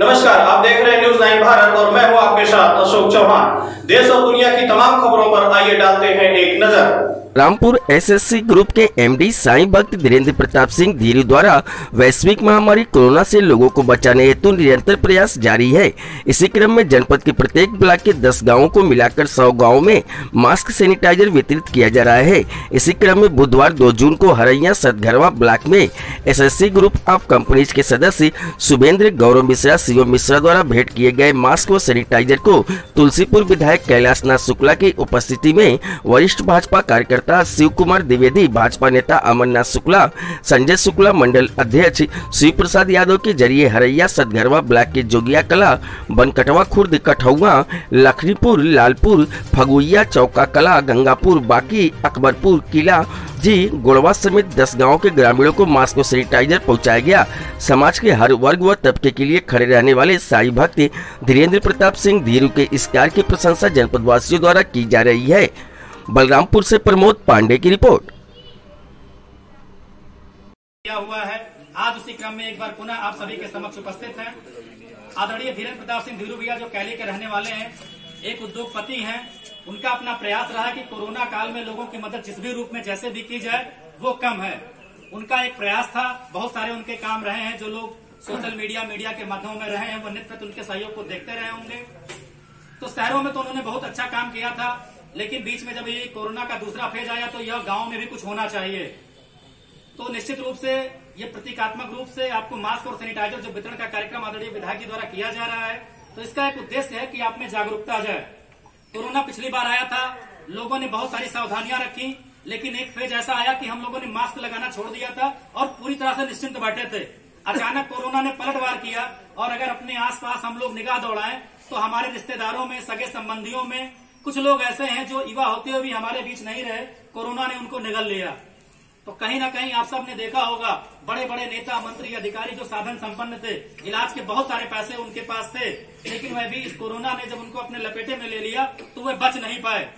नमस्कार, आप देख रहे हैं न्यूज़ नाइन भारत और मैं हूँ आपके साथ अशोक चौहान। देश और दुनिया की तमाम खबरों पर आइए डालते हैं एक नज़र। रामपुर एसएससी ग्रुप के एमडी साई भक्त धीरेन्द्र प्रताप सिंह धीरू द्वारा वैश्विक महामारी कोरोना से लोगों को बचाने हेतु निरंतर प्रयास जारी है। इसी क्रम में जनपद के प्रत्येक ब्लॉक के 10 गाँवों को मिलाकर 100 गाँवों में मास्क सैनिटाइजर वितरित किया जा रहा है। इसी क्रम में बुधवार 2 जून को हरैया सतघरवा ब्लॉक में एसएससी ग्रुप ऑफ़ कंपनीज़ के सदस्य शुभेंद्र गौरव मिश्रा, शिवम मिश्रा द्वारा भेंट किए गए मास्क व सैनिटाइजर को तुलसीपुर विधायक नाथ शुक्ला की उपस्थिति में वरिष्ठ भाजपा कार्यकर्ता शिव कुमार द्विवेदी, भाजपा नेता अमरनाथ शुक्ला, संजय शुक्ला मंडल अध्यक्ष शिव प्रसाद यादव के ज़रिए हरैया सदगरवा ब्लॉक के जोगिया कला, बनकटवा, खुर्द, कठौआ लखनीपुर लालपुर, फगुइया, चौका कला, गंगापुर, बाकी अकबरपुर, किला जी, गुड़वा समेत दस गाँवों के ग्रामीणों को मास्क और सैनिटाइजर पहुँचाया गया। समाज के हर वर्ग व तबके के लिए खड़े रहने वाले साई भक्त धीरेन्द्र प्रताप सिंह धीरू के इस कार्य की प्रशंसा जनपद वासियों द्वारा की जा रही है। बलरामपुर से प्रमोद पांडे की रिपोर्ट। हुआ है। आज उसी क्रम में एक बार पुनः आप सभी के समक्ष उपस्थित हैं। आदरणीय धीरेन्द्र प्रताप सिंह धीरू भैया जो कैली के रहने वाले हैं, एक उद्योगपति हैं उनका अपना प्रयास रहा कि कोरोना काल में लोगों की मदद जिस भी रूप में, जैसे भी की जाए, वो कम है। उनका एक प्रयास था, बहुत सारे उनके काम रहे हैं, जो लोग सोशल मीडिया मीडिया के माध्यमों में रहे हैं, वो नित्य उनके सहयोग को देखते रहे होंगे। तो शहरों में तो उन्होंने बहुत अच्छा काम किया था, लेकिन बीच में जब ये कोरोना का दूसरा फ़ेज़ आया तो यह गाँव में भी कुछ होना चाहिए। तो निश्चित रूप से, ये प्रतीकात्मक रूप से आपको मास्क और सैनिटाइजर जो वितरण का कार्यक्रम आदरणीय विधायक द्वारा किया जा रहा है तो इसका एक उद्देश्य है कि आप में जागरूकता आ जाए। कोरोना पिछली बार आया था, लोगों ने बहुत सारी सावधानियाँ रखी, लेकिन एक फ़ेज़ ऐसा आया कि हम लोगों ने मास्क लगाना छोड़ दिया था और पूरी तरह से निश्चिंत बैठे थे। अचानक कोरोना ने पलटवार किया और अगर अपने आसपास हम लोग निगाह दौड़ाएँ तो हमारे रिश्तेदारों में, सगे संबंधियों में कुछ लोग ऐसे हैं जो युवा होते हुए भी हमारे बीच नहीं रहे, कोरोना ने उनको निगल लिया। तो कहीं ना कहीं आप सबने देखा होगा बड़े बड़े नेता, मंत्री, अधिकारी जो साधन संपन्न थे, इलाज के बहुत सारे पैसे उनके पास थे, लेकिन वह भी इस कोरोना ने जब उनको अपने लपेटे में ले लिया तो वे बच नहीं पाए।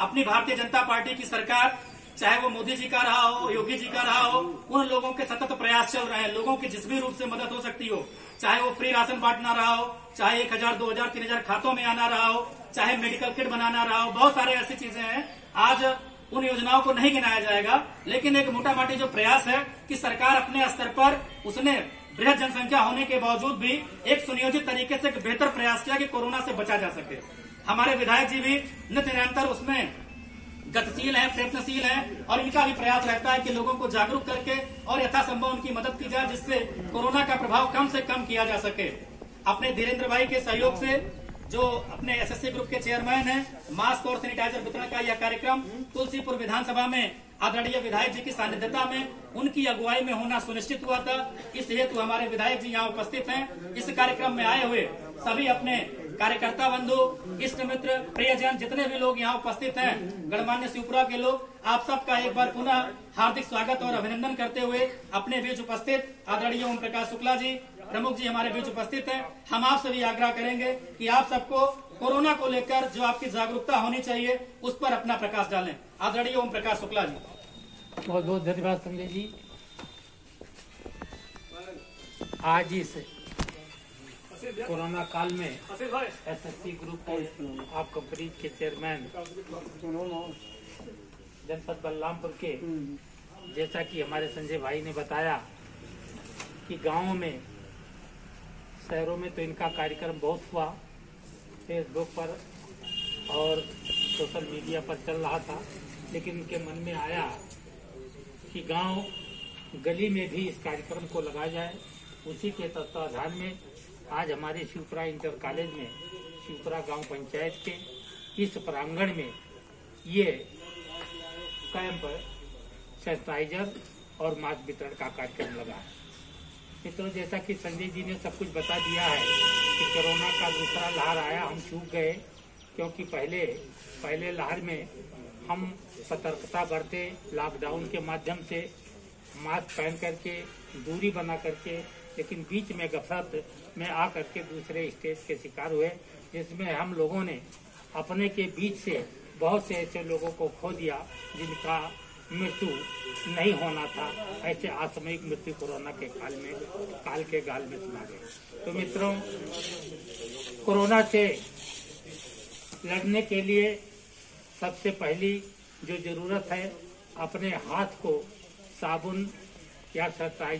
अपनी भारतीय जनता पार्टी की सरकार, चाहे वो मोदी जी का रहा हो, योगी जी का रहा हो, उन लोगों के सतत प्रयास चल रहे हैं, लोगों की जिस भी रूप से मदद हो सकती हो। चाहे वो फ्री राशन बांटना रहा हो, चाहे एक हज़ार, दो हज़ार, तीन हज़ार खातों में आना रहा हो, चाहे मेडिकल किट बनाना रहा हो, बहुत सारे ऐसी चीज़ें हैं। आज उन योजनाओं को नहीं गिनाया जाएगा। लेकिन एक मोटा माटी जो प्रयास है कि सरकार अपने स्तर पर उसने बृहद जनसंख्या होने के बावजूद भी एक सुनियोजित तरीके से एक बेहतर प्रयास किया कि कोरोना से बचा जा सके। हमारे विधायक जी भी नित्य निरंतर उसमें गतिशील है, प्रयत्नशील है और इनका भी प्रयास रहता है कि लोगों को जागरूक करके और यथासंभव उनकी मदद की जाए, जिससे कोरोना का प्रभाव कम से कम किया जा सके। अपने धीरेन्द्र भाई के सहयोग से जो अपने एसएससी ग्रुप के चेयरमैन हैं मास्क और सैनिटाइजर वितरण का यह कार्यक्रम तुलसीपुर विधानसभा में आदरणीय विधायक जी की सानिध्यता में, उनकी अगुवाई में होना सुनिश्चित हुआ था। इस हेतु हमारे विधायक जी यहाँ उपस्थित हैं। इस कार्यक्रम में आए हुए सभी अपने कार्यकर्ता बंधु, इष्ट मित्र, प्रियजन, जितने भी लोग यहाँ उपस्थित हैं, गणमान्य शिवपुरा के लोग, आप सबका एक बार पुनः हार्दिक स्वागत और अभिनंदन करते हुए अपने बीच उपस्थित आदरणीय ओम प्रकाश शुक्ला जी प्रमुख जी हमारे बीच उपस्थित हैं। हम आप सभी आग्रह करेंगे कि आप सबको कोरोना को लेकर जो आपकी जागरूकता होनी चाहिए, उस पर अपना प्रकाश डालें। आदरणीय ओम प्रकाश शुक्ला जी। बहुत बहुत धन्यवाद संजय जी। आज इस कोरोना काल में एसएससी ग्रुप ऑफ़ कंपनी के चेयरमैन जनपद बलरामपुर के, जैसा कि हमारे संजय भाई ने बताया कि गाँव में शहरों में तो इनका कार्यक्रम बहुत हुआ फेसबुक पर और सोशल मीडिया पर चल रहा था, लेकिन इनके मन में आया कि गाँव गली में भी इस कार्यक्रम को लगाया जाए। उसी के तत्वाधान में आज हमारे शिवपुरा इंटर कॉलेज में, शिवपुरा गाँव पंचायत के इस प्रांगण में ये कैंप सैनिटाइजर और मास्क वितरण का कार्यक्रम लगा है। मित्रों जैसा कि संजय जी ने सब कुछ बता दिया है कि कोरोना का दूसरा लहर आया, हम चूक गए, क्योंकि पहले पहले लहर में हम सतर्कता बरते लॉकडाउन के माध्यम से मास्क पहन करके, दूरी बना करके, लेकिन बीच में गफलत में आ करके दूसरे स्टेज के शिकार हुए, जिसमें हम लोगों ने अपने के बीच से बहुत से ऐसे लोगों को खो दिया, जिनका मृत्यु नहीं होना था। ऐसे असामयिक मृत्यु कोरोना के काल में, काल के गाल में सुना गया। तो मित्रों, कोरोना से लड़ने के लिए सबसे पहली जो ज़रूरत है, अपने हाथ को साबुन या सैनिटाइजर